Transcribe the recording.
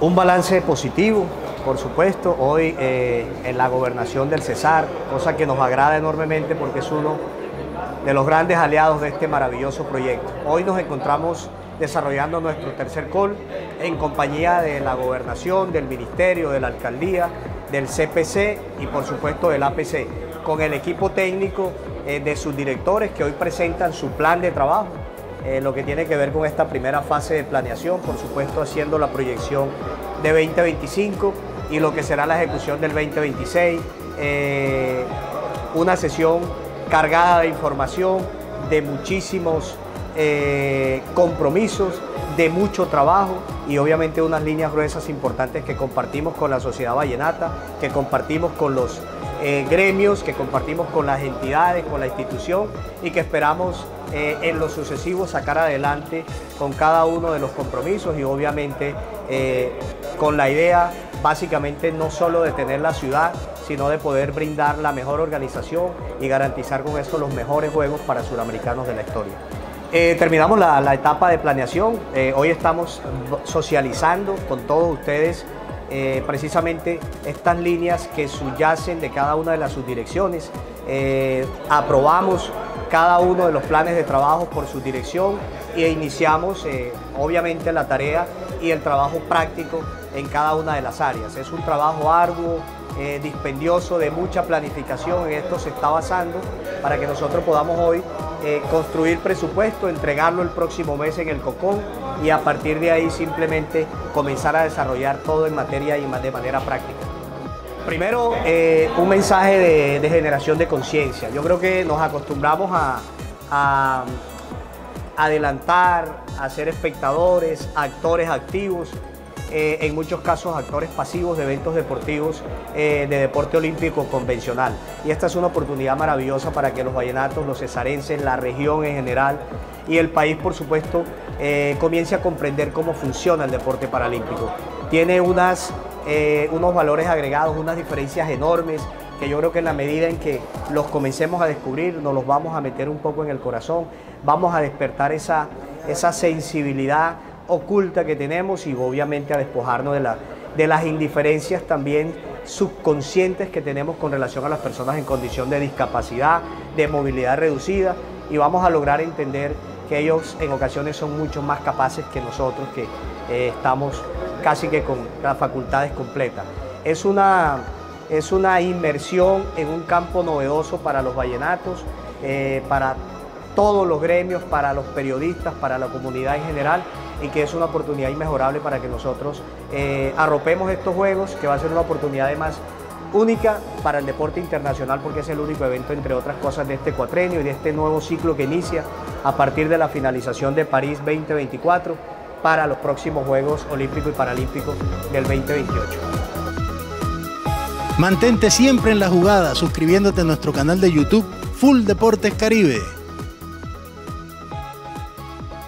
Un balance positivo, por supuesto, hoy eh, en la gobernación del Cesar, cosa que nos agrada enormemente porque es uno de los grandes aliados de este maravilloso proyecto. Hoy nos encontramos desarrollando nuestro tercer call en compañía de la gobernación, del ministerio, de la alcaldía, del CPC y por supuesto del APC, con el equipo técnico eh, de sus directores que hoy presentan su plan de trabajo eh, lo que tiene que ver con esta primera fase de planeación, por supuesto haciendo la proyección de 2025 y lo que será la ejecución del 2026. Eh, una sesión cargada de información, de muchísimos eh, compromisos, de mucho trabajo y obviamente unas líneas gruesas importantes que compartimos con la sociedad vallenata, que compartimos con los eh, gremios, que compartimos con las entidades, con la institución y que esperamos eh, en lo sucesivo sacar adelante con cada uno de los compromisos y obviamente eh, con la idea básicamente no solo de tener la ciudad, sino de poder brindar la mejor organización y garantizar con eso los mejores juegos para suramericanos de la historia. terminamos la, la, etapa de planeación, hoy estamos socializando con todos ustedes eh, precisamente estas líneas que subyacen de cada una de las subdirecciones. Eh, aprobamos cada uno de los planes de trabajo por su dirección e iniciamos eh, obviamente la tarea y el trabajo práctico en cada una de las áreas. Es un trabajo arduo, dispendioso, de mucha planificación, en esto se está basando para que nosotros podamos hoy construir presupuesto, entregarlo el próximo mes en el COCON y a partir de ahí simplemente comenzar a desarrollar todo en materia y de manera práctica. Primero, eh, un mensaje de, generación de conciencia. Yo creo que nos acostumbramos a, adelantar, a ser espectadores, actores activos, eh, en muchos casos actores pasivos de eventos deportivos eh, de deporte olímpico convencional. Y esta es una oportunidad maravillosa para que los vallenatos, los cesarenses, la región en general y el país, por supuesto, eh, comience a comprender cómo funciona el deporte paralímpico. Tiene unas, eh, unos valores agregados, unas diferencias enormes que yo creo que en la medida en que los comencemos a descubrir, nos los vamos a meter un poco en el corazón, vamos a despertar esa, esa sensibilidad oculta que tenemos y obviamente a despojarnos de, la, de las indiferencias también subconscientes que tenemos con relación a las personas en condición de discapacidad, de movilidad reducida y vamos a lograr entender que ellos en ocasiones son mucho más capaces que nosotros, que eh, estamos casi que con las facultades completas. Es una, es una inmersión en un campo novedoso para los vallenatos, eh, para todos los gremios, para los periodistas, para la comunidad en general y que es una oportunidad inmejorable para que nosotros eh, arropemos estos juegos, que va a ser una oportunidad además única para el deporte internacional porque es el único evento, entre otras cosas, de este cuatrenio y de este nuevo ciclo que inicia a partir de la finalización de París 2024 para los próximos Juegos Olímpicos y Paralímpicos del 2028. Mantente siempre en la jugada suscribiéndote a nuestro canal de YouTube Full Deportes Caribe.